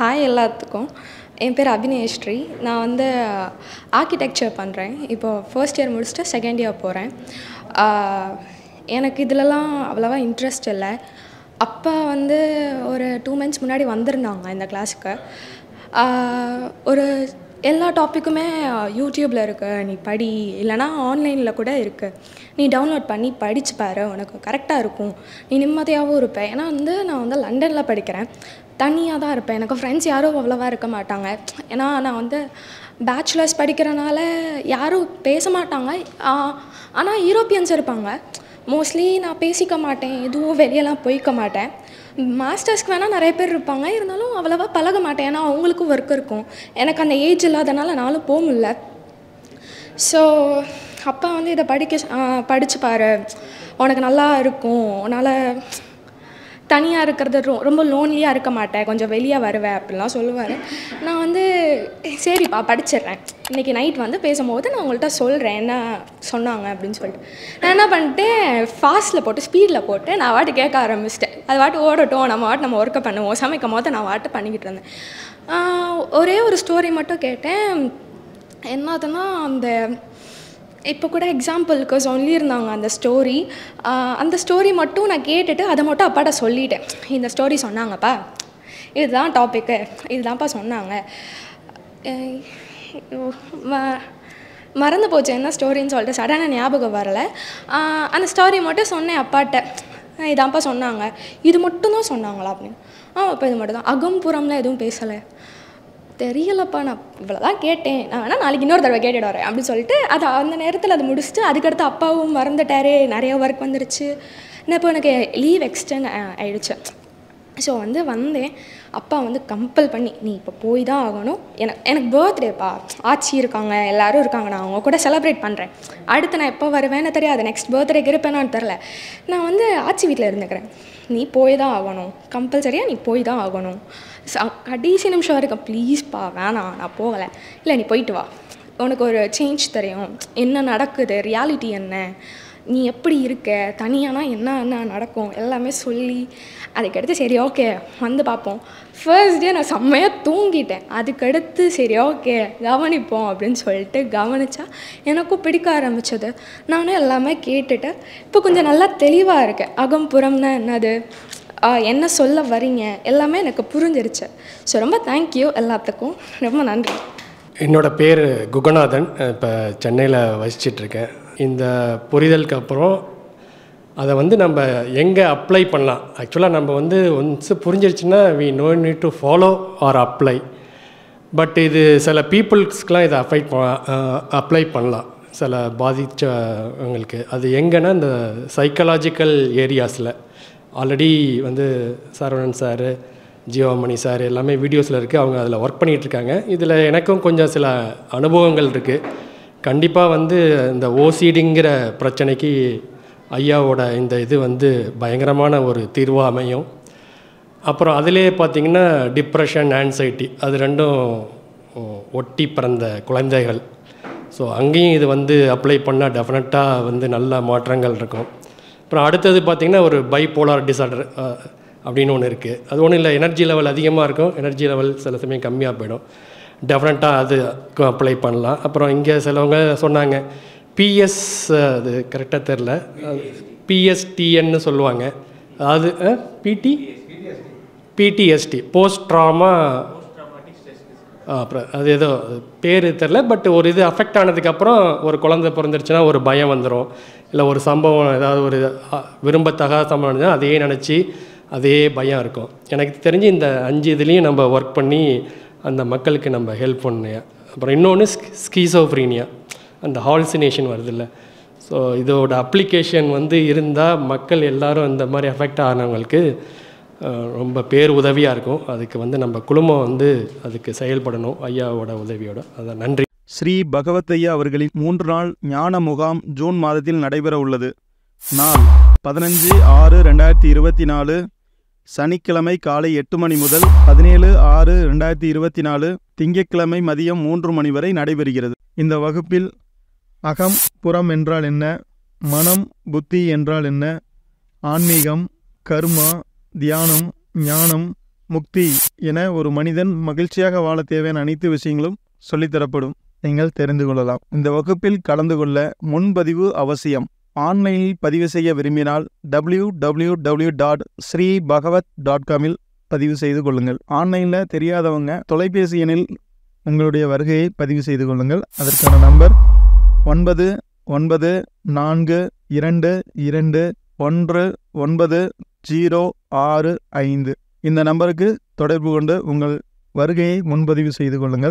Hi எல்லாத்துக்கும். என் பேர் அபினேஷ்ரி நான் வந்து ஆர்கிடெக்சர் பண்ணுறேன் இப்போது ஃபர்ஸ்ட் இயர் முடிச்சுட்டு செகண்ட் இயர் போகிறேன் எனக்கு இதிலலாம் அவ்வளோவா இன்ட்ரெஸ்ட் இல்லை. அப்பா வந்து ஒரு டூ மந்த்ஸ் முன்னாடி வந்திருந்தாங்க இந்த கிளாஸுக்கு uh, ஒரு எல்லா டாப்பிக்குமே யூடியூப்பில் இருக்குது நீ படி. இல்லைனா ஆன்லைனில் கூட இருக்குது நீ டவுன்லோட் பண்ணி படித்து பாரு. உனக்கு கரெக்டாக இருக்கும். நீ நிம்மதியாகவும் இருப்பேன் ஏன்னா வந்து நான் வந்து லண்டனில் படிக்கிறேன். தனியாக தான் இருப்பேன். எனக்கு ஃப்ரெண்ட்ஸ் யாரும் அவ்வளோவா இருக்க மாட்டாங்க. ஏன்னா நான் வந்து பேச்சுலர்ஸ் படிக்கிறனால யாரும் பேச மாட்டாங்க. ஆனால் யூரோப்பியன்ஸ் இருப்பாங்க. மோஸ்ட்லி நான் பேசிக்க மாட்டேன் எதுவும் வெளியெல்லாம் போய்க்க மாட்டேன். மாஸ்டர்ஸ்க்கு வேணால் நிறைய பேர் இருப்பாங்க இருந்தாலும் அவ்வளோவா பழக மாட்டேன். ஏன்னா அவங்களுக்கும் ஒர்க் இருக்கும். எனக்கு அந்த ஏஜ் இல்லாதனால நானும் போக முடில ஸோ அப்பா வந்து இதை படிக்க படித்து பாரு. உனக்கு நல்லா இருக்கும். உன்னால் தனியாக இருக்கிறது ரொ ரொம்ப லோன்லியாக இருக்க மாட்டேன். கொஞ்சம் வெளியே வருவேன் அப்படிலாம் சொல்லுவார். நான் வந்து சரிப்பா படிச்சிடுறேன். இன்றைக்கி நைட் வந்து பேசும்போது நான் உங்கள்கிட்ட சொல்கிறேன் என்ன சொன்னாங்க அப்படின்னு சொல்லிட்டு. நான் என்ன பண்ணிட்டேன் ஃபாஸ்ட்டில் போட்டு ஸ்பீடில் போட்டு நான் வாட்டு கேட்க ஆரம்பிச்சிட்டேன். அது வாட்டு ஓடட்டும் நம்ம வாட்டு நம்ம ஒர்க்கை பண்ணுவோம். சமைக்கும் போது நான் வாட்டு பண்ணிக்கிட்டு இருந்தேன். ஒரே ஒரு ஸ்டோரி மட்டும் கேட்டேன். என்னதுன்னா அந்த இப்போ கூட எக்ஸாம்பிளுக்கு சொல்லியிருந்தாங்க அந்த ஸ்டோரி அந்த ஸ்டோரி மட்டும் நான் கேட்டுட்டு அதை மட்டும் அப்பாட்ட சொல்லிட்டேன். இந்த ஸ்டோரி சொன்னாங்கப்பா. இதுதான் டாப்பிக்கு இதுதான்ப்பா சொன்னாங்க. மறந்து போச்சு என்ன ஸ்டோரின்னு சொல்லிட்டு சடனாக ஞாபகம் வரலை. அந்த ஸ்டோரி மட்டும் சொன்னேன் அப்பாட்ட. இதான்ப்பா சொன்னாங்க. இது மட்டும் தான் சொன்னாங்களா அப்படின்னு. ஆ அப்போ இது மட்டும் தான் அகம்புறம்லாம் எதுவும் பேசலை. தெரியலப்பா நான் இவ்வளோ தான் கேட்டேன். நான் வேணால் நாளைக்கு இன்னொரு தடவை கேட்டுட்டு வரேன் அப்படின்னு சொல்லிட்டு அதை அந்த நேரத்தில் அதை முடிச்சுட்டு அதுக்கடுத்து அப்பாவும் மறந்துட்டாரு நிறைய ஒர்க் வந்துருச்சு. நான் இப்போ எனக்கு லீவ் எக்ஸ்டெண்ட் ஆயிடுச்சு. ஸோ வந்து வந்தேன். அப்பா வந்து கம்பல் பண்ணி நீ இப்போ போய் தான் ஆகணும். எனக்கு எனக்கு பர்த்டேப்பா ஆச்சி இருக்காங்க எல்லோரும் இருக்காங்க. நான் அவங்க கூட செலப்ரேட் பண்ணுறேன் அடுத்து நான் எப்போ வருவேன்னு தெரியாது. நெக்ஸ்ட் பர்த்டேக்கு இருப்பேனான்னு தெரில நான் வந்து ஆச்சி வீட்டில் இருந்துக்கிறேன். நீ போய் தான் ஆகணும். கம்பல்சரியாக நீ போய் தான் ஆகணும். கடைசி நிமிஷம் வரைக்கும் ப்ளீஸ்ப்பா வேணாம். நான் போகலை. இல்லை நீ போயிட்டு வா. உனக்கு ஒரு சேஞ்ச் தெரியும். என்ன நடக்குது? ரியாலிட்டி என்ன? நீ எப்படி இருக்க? தனியானா என்ன என்ன நடக்கும்? எல்லாமே சொல்லி அதுக்கடுத்து சரி ஓகே வந்து பார்ப்போம். ஃபர்ஸ்ட் டே நான் செம்மையாக தூங்கிட்டேன். அதுக்கடுத்து சரி ஓகே கவனிப்போம் அப்படின்னு சொல்லிட்டு கவனித்தா எனக்கும் பிடிக்க ஆரம்பித்தது நானும் எல்லாமே கேட்டுட்டு இப்போ கொஞ்சம் நல்லா தெளிவாக இருக்கேன் அகம்புறம்னா என்னது? என்ன சொல்ல வரீங்க எல்லாமே எனக்கு புரிஞ்சிருச்சு. ஸோ ரொம்ப தேங்க்யூ எல்லாத்துக்கும். ரொம்ப நன்றி. என்னோடய பேர் குகநாதன். இப்போ சென்னையில் வசிச்சிட்ருக்கேன் இந்த புரிதலுக்கு அப்புறம் அதை வந்து நம்ம எங்கே அப்ளை பண்ணலாம்? ஆக்சுவலாக நம்ம வந்து once புரிஞ்சிருச்சுன்னா we no need to follow or apply but இது சில பீப்புள்ஸ்க்கெலாம் இதை அஃபைட் அப்ளை பண்ணலாம். சில பாதித்தவங்களுக்கு அது எங்கன்னா இந்த சைக்கலாஜிக்கல் ஏரியாஸில் ஆல்ரெடி வந்து சரவணன் சார் ஜீவாமணி சார் எல்லாமே வீடியோஸில் இருக்குது அவங்க அதில் ஒர்க் பண்ணிகிட்ருக்காங்க இதில் எனக்கும் கொஞ்சம் சில அனுபவங்கள் இருக்குது கண்டிப்பாக வந்து இந்த ஓசிடிங்கிற பிரச்சனைக்கு ஐயாவோட இந்த இது வந்து பயங்கரமான ஒரு தீர்வாக அமையும். அப்புறம் அதிலே பார்த்திங்கன்னா டிப்ரெஷன் ஆன்சைட்டி அது ரெண்டும் ஒட்டி பிறந்த குழந்தைகள். ஸோ அங்கேயும் இது வந்து அப்ளை பண்ணால் டெஃபினட்டாக வந்து நல்ல மாற்றங்கள் இருக்கும். அப்புறம் அடுத்தது பார்த்திங்கன்னா ஒரு பைபோலார் டிசார்டர் அப்படின்னு ஒன்று இருக்குது அது ஒன்றும் இல்லை எனர்ஜி லெவல் அதிகமாக இருக்கும். எனர்ஜி லெவல் சில சமயம் கம்மியாக போயிடும். டெஃபினட்டாக அது அப்ளை பண்ணலாம். அப்புறம் இங்கே சிலவங்க சொன்னாங்க பிஎஸ் அது கரெக்டாக தெரில பிஎஸ்டிஎன்னு சொல்லுவாங்க. அது பிடி பிடிஎஸ்டி போஸ்ட் ட்ராமா அப்புறம் அது ஏதோ பேர் தெரில பட் ஒரு இது அஃபெக்ட் ஆனதுக்கப்புறம் ஒரு குழந்தை பிறந்துருச்சுன்னா ஒரு பயம் வந்துடும் இல்லை ஒரு சம்பவம் ஏதாவது ஒரு விரும்பத்தகாத சம்பவம் நடந்தால் அதையே நினச்சி அதே பயம் இருக்கும். எனக்கு தெரிஞ்சு இந்த அஞ்சு இதுலேயும் நம்ம ஒர்க் பண்ணி அந்த மக்களுக்கு நம்ம ஹெல்ப் பண்ணியா அப்புறம் இன்னொன்று ஸ்கீசோஃப்ரீனியா அந்த ஹால்சினேஷன் வருதில்ல. ஸோ இதோட அப்ளிகேஷன் வந்து இருந்தால் மக்கள் எல்லோரும் இந்த மாதிரி அஃபெக்ட் ஆனவங்களுக்கு ரொம்ப பேர் உதவியாக இருக்கும். அதுக்கு வந்து நம்ம குழுமம் வந்து அதுக்கு செயல்படணும் ஐயாவோட உதவியோட. அதான் நன்றி. ஸ்ரீ பகவத் ஐயா அவர்களின் மூன்று நாள் ஞான முகாம் ஜூன் மாதத்தில் நடைபெற உள்ளது. நாள் பதினஞ்சு ஆறு ரெண்டாயிரத்தி இருபத்தி நாலு சனிக்கிழமை காலை எட்டு மணி முதல் பதினேழு ஆறு ரெண்டாயிரத்தி இருபத்தி நாலு திங்கட்கிழமை மதியம் மூன்று மணி வரை நடைபெறுகிறது. இந்த வகுப்பில் அகம் புறம் என்றால் என்ன மனம் புத்தி என்றால் என்ன ஆன்மீகம் கர்மா தியானம் ஞானம் முக்தி என ஒரு மனிதன் மகிழ்ச்சியாக வாழ தேவையான அனைத்து விஷயங்களும் சொல்லித்தரப்படும் நீங்கள் தெரிந்து கொள்ளலாம். இந்த வகுப்பில் கலந்து கொள்ள முன்பதிவு அவசியம். ஆன்லைனில் பதிவு செய்ய விரும்பினால் W W W dot Sri Bhagavad dot காமில் பதிவு செய்து கொள்ளுங்கள். ஆன்லைனில் தெரியாதவங்க தொலைபேசி எண்ணில் உங்களுடைய வருகையை பதிவு செய்து கொள்ளுங்கள். அதற்கான நம்பர் ஒன்பது ஒன்பது நான்கு இரண்டு இரண்டு ஒன்று ஒன்பது ஜீரோ ஆறு ஐந்து. இந்த நம்பருக்கு தொடர்பு கொண்டு உங்கள் வருகையை முன்பதிவு செய்து கொள்ளுங்கள்.